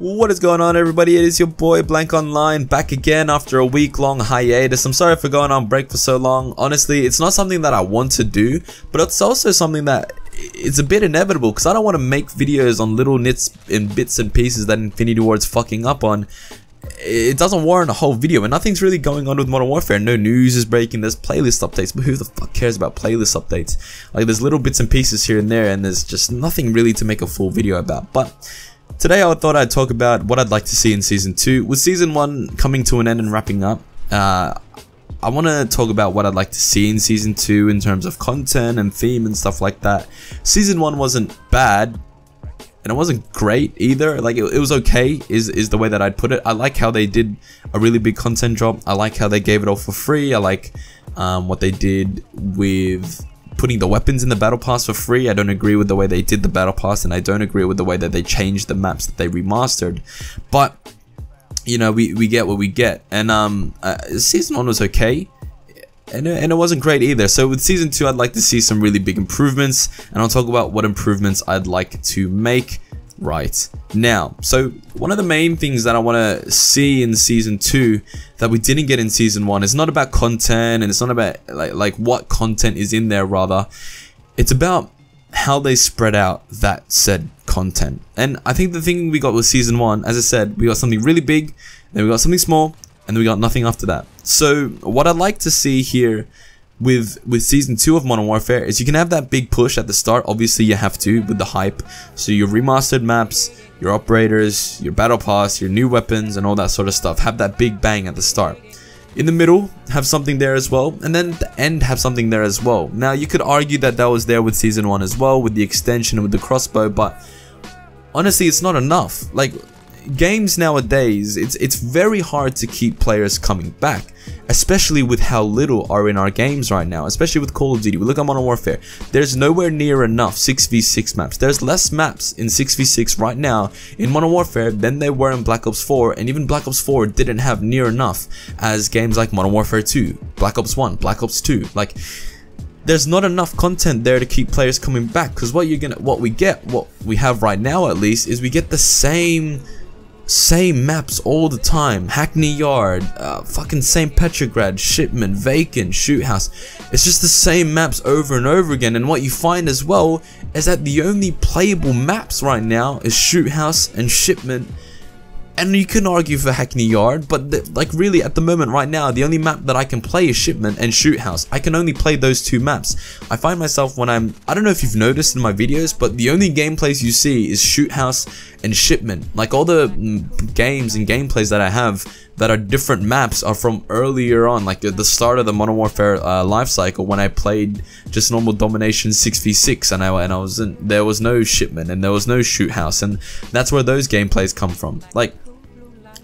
What is going on everybody? It is your boy BlancOnline back again after a week long hiatus. I'm sorry for going on break for so long. Honestly, it's not something that I want to do, but it's also something that it's a bit inevitable because I don't want to make videos on little nits and bits and pieces that Infinity Ward's fucking up on. It doesn't warrant a whole video and nothing's really going on with Modern Warfare. No news is breaking, there's playlist updates, but who the fuck cares about playlist updates? Like there's little bits and pieces here and there and there's just nothing really to make a full video about. But Today I thought I'd talk about what I'd like to see in Season 2. With Season 1 coming to an end and wrapping up, uh, I want to talk about what I'd like to see in Season 2 in terms of content and theme and stuff like that. Season 1 wasn't bad, and it wasn't great either. Like, it, it was okay, is, is the way that I'd put it. I like how they did a really big content drop. I like how they gave it all for free. I like um, what they did with putting the weapons in the battle pass for free. I don't agree with the way they did the battle pass and I don't agree with the way that they changed the maps that they remastered. But you know, we, we get what we get. And um, uh, season 1 was okay. And, and it wasn't great either. So with season 2, I'd like to see some really big improvements. And I'll talk about what improvements I'd like to make right now. So one of the main things that I want to see in season two that we didn't get in season one is not about content and it's not about like like what content is in there rather. It's about how they spread out that said content. And I think the thing we got with season one, as I said, we got something really big, then we got something small, and then we got nothing after that. So what I'd like to see here with with season 2 of Modern Warfare is you can have that big push at the start. Obviously you have to with the hype. So your remastered maps your operators your battle pass your new weapons and all that sort of stuff have that big bang at the start. In the middle have something there as well. And then the end have something there as well. Now you could argue that that was there with season 1 as well with the extension with the crossbow but honestly it's not enough. Like games nowadays, it's it's very hard to keep players coming back, especially with how little are in our games right now, especially with Call of Duty. We look at Modern Warfare, there's nowhere near enough 6v6 maps. There's less maps in 6v6 right now in Modern Warfare than there were in Black Ops 4, and even Black Ops 4 didn't have near enough as games like Modern Warfare 2, Black Ops 1, Black Ops 2. Like, there's not enough content there to keep players coming back because what you're gonna what we get what we have right now at least is we get the same same maps all the time. Hackney Yard, uh, fucking St. Petrograd, Shipment, Vacant, Shoot House. It's just the same maps over and over again. And what you find as well is that the only playable maps right now is Shoot House and Shipment and you can argue for Hackney Yard, but the, like really at the moment right now, the only map that I can play is Shipment and Shoot House. I can only play those two maps. I find myself when I'm, I don't know if you've noticed in my videos, but the only gameplays you see is Shoot House and Shipment. Like all the mm, games and gameplays that I have that are different maps are from earlier on, like at the start of the Modern Warfare uh, life cycle when I played just normal Domination 6v6 and I, and I was in, there was no Shipment and there was no Shoot House and that's where those gameplays come from. Like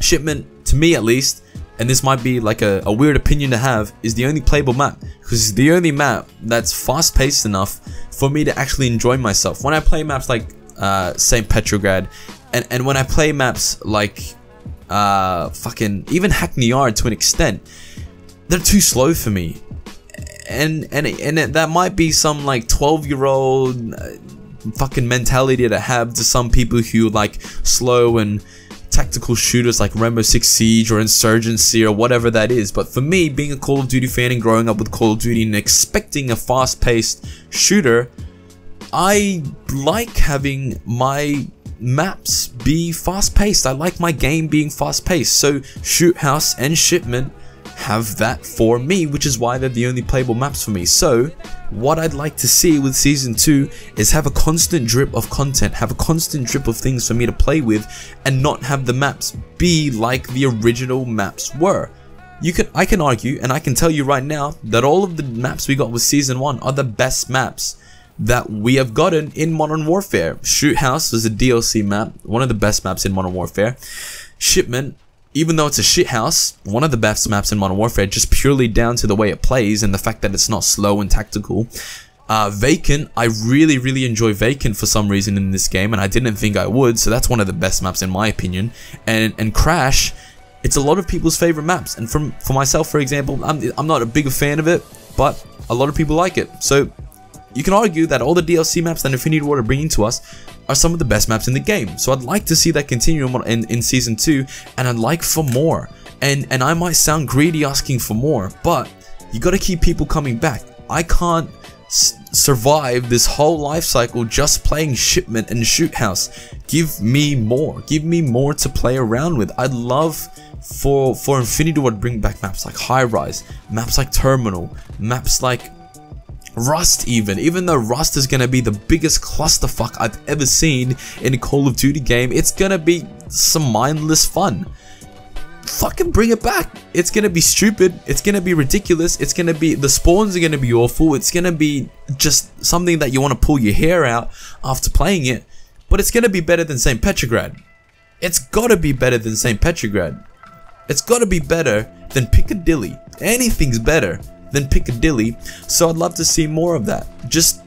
Shipment, to me at least, and this might be like a, a weird opinion to have, is the only playable map. Because it's the only map that's fast paced enough for me to actually enjoy myself. When I play maps like uh, St. Petrograd, and, and when I play maps like uh, fucking even Hackney Yard to an extent, they're too slow for me. And and and it, that might be some like 12 year old uh, fucking mentality to have to some people who like slow and tactical shooters like Rainbow Six Siege or Insurgency or whatever that is. But for me, being a Call of Duty fan and growing up with Call of Duty and expecting a fast-paced shooter, I like having my maps be fast-paced. I like my game being fast-paced. So Shoot House and Shipment have that for me, which is why they're the only playable maps for me. So, what I'd like to see with Season 2 is have a constant drip of content, have a constant drip of things for me to play with, and not have the maps be like the original maps were. You can, I can argue, and I can tell you right now, that all of the maps we got with Season 1 are the best maps that we have gotten in Modern Warfare. Shoot House was a DLC map, one of the best maps in Modern Warfare. Shipment even though it's a shithouse, one of the best maps in Modern Warfare, just purely down to the way it plays and the fact that it's not slow and tactical. Uh, Vacant, I really, really enjoy Vacant for some reason in this game, and I didn't think I would, so that's one of the best maps in my opinion. And and Crash, it's a lot of people's favorite maps, and from for myself, for example, I'm I'm not a big fan of it, but a lot of people like it. So you can argue that all the DLC maps that Infinity Ward are bringing to us are some of the best maps in the game. So I'd like to see that continue in, in Season 2, and I'd like for more. And, and I might sound greedy asking for more, but you gotta keep people coming back. I can't survive this whole life cycle just playing shipment and shoot house give me more give me more to play around with i'd love for for infinity ward bring back maps like high rise maps like terminal maps like Rust even, even though Rust is going to be the biggest clusterfuck I've ever seen in a Call of Duty game, it's going to be some mindless fun. Fucking bring it back. It's going to be stupid. It's going to be ridiculous. It's going to be, the spawns are going to be awful. It's going to be just something that you want to pull your hair out after playing it. But it's going to be better than St. Petrograd. It's got to be better than St. Petrograd. It's got to be better than Piccadilly. Anything's better than Piccadilly, so I'd love to see more of that. Just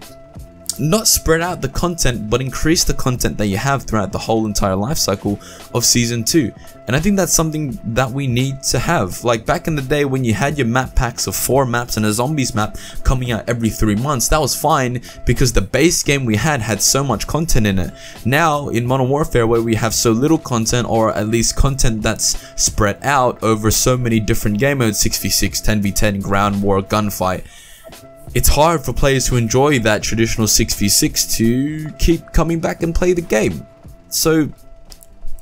not spread out the content but increase the content that you have throughout the whole entire life cycle of season 2 and I think that's something that we need to have. Like back in the day when you had your map packs of 4 maps and a zombies map coming out every 3 months that was fine because the base game we had had so much content in it. Now in Modern Warfare where we have so little content or at least content that's spread out over so many different game modes 6v6 10v10 ground war gunfight it's hard for players to enjoy that traditional 6v6 to keep coming back and play the game. So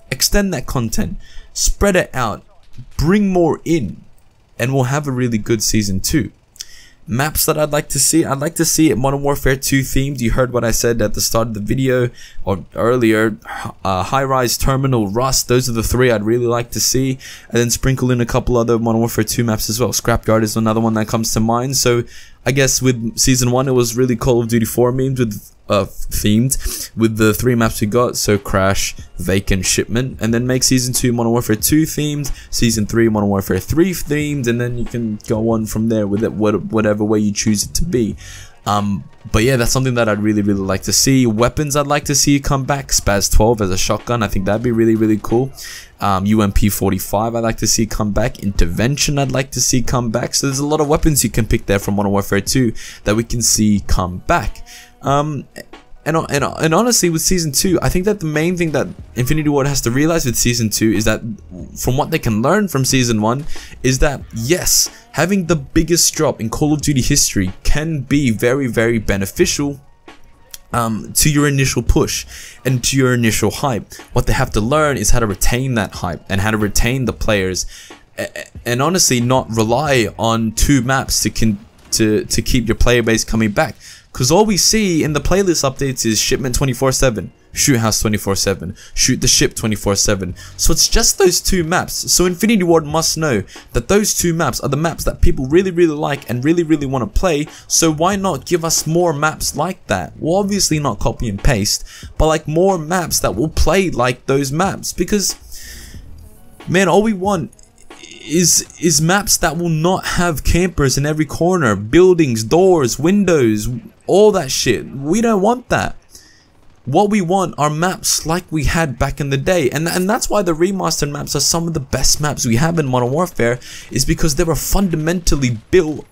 extend that content, spread it out, bring more in, and we'll have a really good season 2. Maps that I'd like to see, I'd like to see it Modern Warfare 2 themed. You heard what I said at the start of the video or earlier. Uh, High Rise, Terminal, Rust, those are the three I'd really like to see. And then sprinkle in a couple other Modern Warfare 2 maps as well. Scrapyard is another one that comes to mind. So I guess with season one, it was really Call of Duty 4 memes with uh, themed with the three maps we got. So Crash, Vacant, Shipment, and then make season two Modern Warfare 2 themed, season three Modern Warfare 3 themed, and then you can go on from there with it, whatever way you choose it to be. Um, but yeah, that's something that I'd really, really like to see. Weapons I'd like to see come back. SPAS 12 as a shotgun. I think that'd be really, really cool. Um, UMP 45 I'd like to see come back. Intervention I'd like to see come back. So there's a lot of weapons you can pick there from Modern Warfare 2 that we can see come back. Um, and, and, and honestly, with Season 2, I think that the main thing that Infinity Ward has to realize with Season 2 is that from what they can learn from Season 1 is that, yes, having the biggest drop in Call of Duty history can be very, very beneficial um, to your initial push and to your initial hype. What they have to learn is how to retain that hype and how to retain the players and honestly not rely on two maps to, to, to keep your player base coming back. Because all we see in the playlist updates is shipment 24-7, shoot house 24-7, shoot the ship 24-7. So it's just those two maps. So Infinity Ward must know that those two maps are the maps that people really really like and really really want to play. So why not give us more maps like that? Well obviously not copy and paste, but like more maps that will play like those maps. Because man all we want is is maps that will not have campers in every corner, buildings, doors, windows, all that shit. We don't want that. What we want are maps like we had back in the day. And, and that's why the remastered maps are some of the best maps we have in Modern Warfare is because they were fundamentally built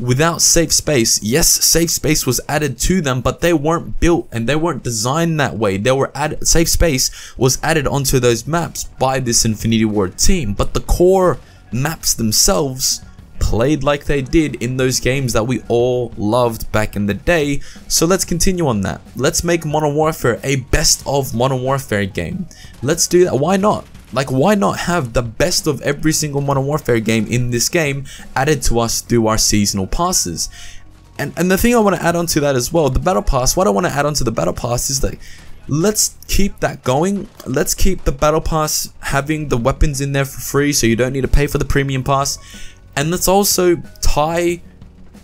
without safe space. Yes, safe space was added to them, but they weren't built and they weren't designed that way. They were added, safe space was added onto those maps by this Infinity Ward team, but the core maps themselves played like they did in those games that we all loved back in the day. So let's continue on that. Let's make Modern Warfare a best of Modern Warfare game. Let's do that. Why not? Like, why not have the best of every single Modern Warfare game in this game added to us through our seasonal passes? And, and the thing I want to add on to that as well, the Battle Pass, what I want to add on to the Battle Pass is that let's keep that going. Let's keep the Battle Pass having the weapons in there for free so you don't need to pay for the Premium Pass. And let's also tie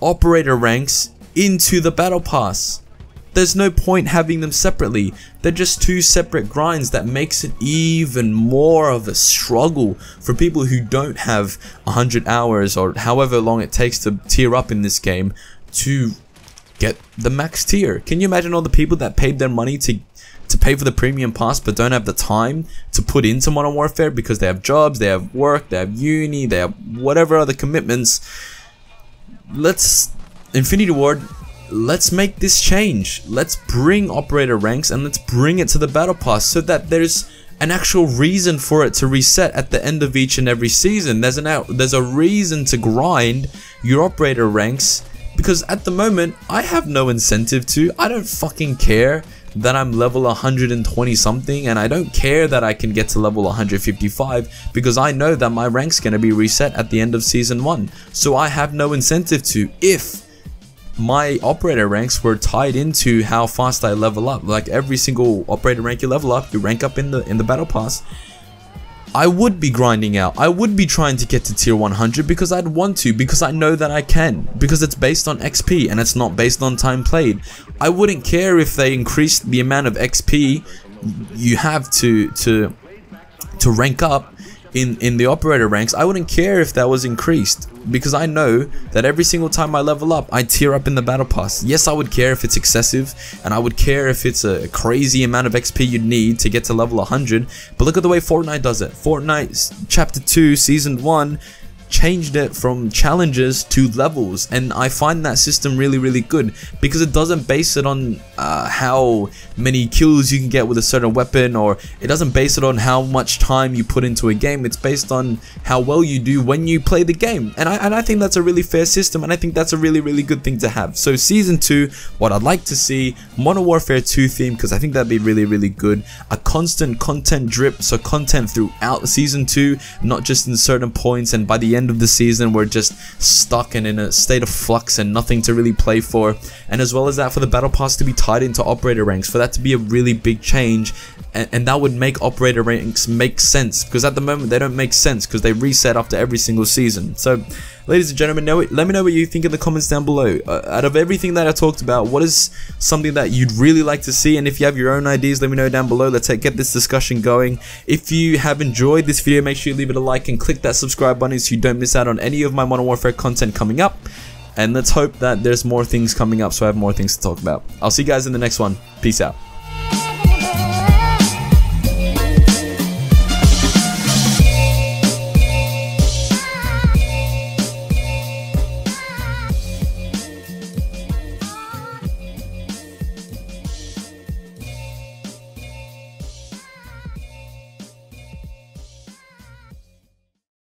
operator ranks into the battle pass. There's no point having them separately. They're just two separate grinds that makes it even more of a struggle for people who don't have 100 hours or however long it takes to tier up in this game to get the max tier. Can you imagine all the people that paid their money to to pay for the premium pass but don't have the time to put into Modern Warfare because they have jobs, they have work, they have uni, they have whatever other commitments. Let's Infinity Ward let's make this change. Let's bring operator ranks and let's bring it to the battle pass so that there's an actual reason for it to reset at the end of each and every season. There's an out, there's a reason to grind your operator ranks because at the moment I have no incentive to. I don't fucking care that I'm level 120 something and I don't care that I can get to level 155 because I know that my rank's going to be reset at the end of season 1. So I have no incentive to if my operator ranks were tied into how fast I level up. Like every single operator rank you level up, you rank up in the in the battle pass. I would be grinding out. I would be trying to get to tier 100 because I'd want to, because I know that I can, because it's based on XP and it's not based on time played. I wouldn't care if they increased the amount of XP you have to to to rank up in in the operator ranks. I wouldn't care if that was increased because I know that every single time I level up, I tier up in the battle pass. Yes, I would care if it's excessive, and I would care if it's a crazy amount of XP you'd need to get to level 100, but look at the way Fortnite does it. Fortnite Chapter 2, Season 1, changed it from challenges to levels and I find that system really really good because it doesn't base it on uh, how many kills you can get with a certain weapon or it doesn't base it on how much time you put into a game. It's based on how well you do when you play the game. And I, and I think that's a really fair system and I think that's a really really good thing to have. So season 2 what I'd like to see Modern Warfare 2 theme because I think that'd be really really good. A constant content drip so content throughout season 2 not just in certain points and by the end end of the season we're just stuck and in a state of flux and nothing to really play for. And as well as that for the battle pass to be tied into operator ranks for that to be a really big change and, and that would make operator ranks make sense because at the moment they don't make sense because they reset after every single season. So ladies and gentlemen know it, let me know what you think in the comments down below. Uh, out of everything that I talked about what is something that you'd really like to see? And if you have your own ideas let me know down below. Let's get this discussion going. If you have enjoyed this video make sure you leave it a like and click that subscribe button so you don't miss out on any of my Modern Warfare content coming up. And let's hope that there's more things coming up so I have more things to talk about. I'll see you guys in the next one. Peace out